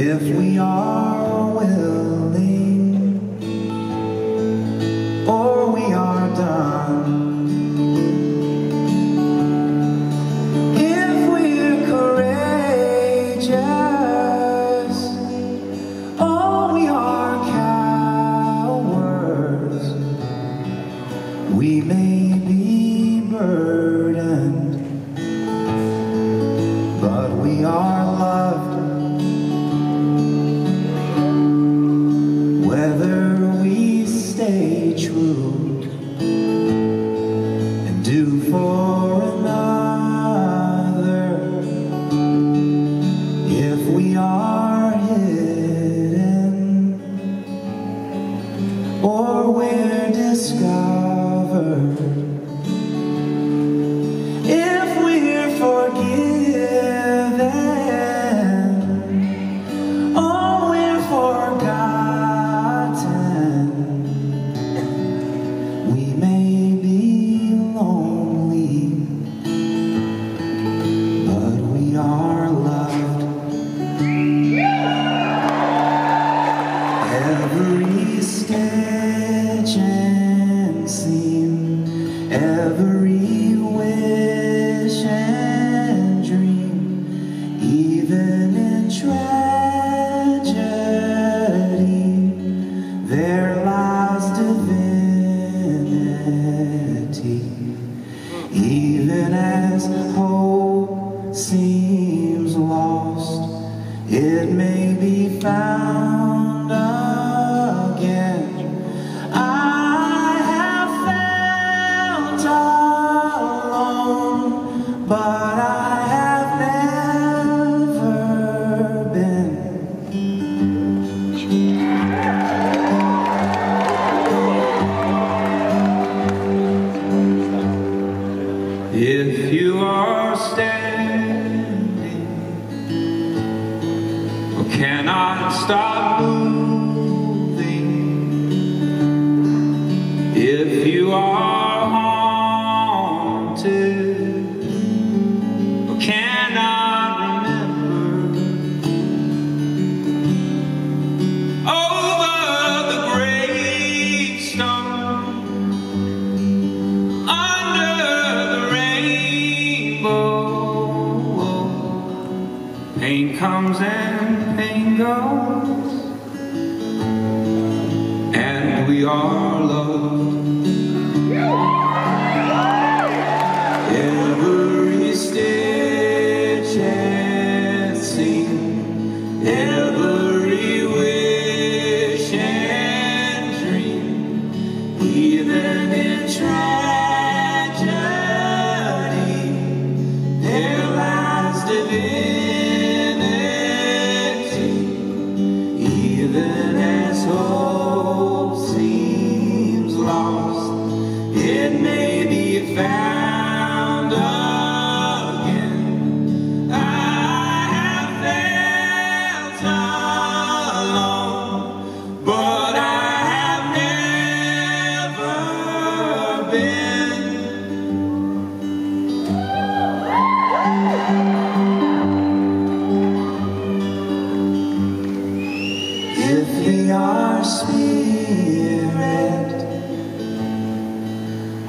if we are willing or we are done. If we're courageous or we are cowards, we may be burdened, but we are loved. Do for every wish and dream, even in tragedy, there lies divinity. Even as hope seems lost, it may be found If you are standing or cannot stop moving, if you are comes and pain goes, and we are loved. Every stitch and seam, every wish and dream. Even in tragedy,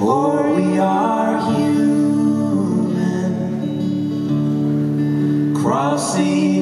or we are human, crossing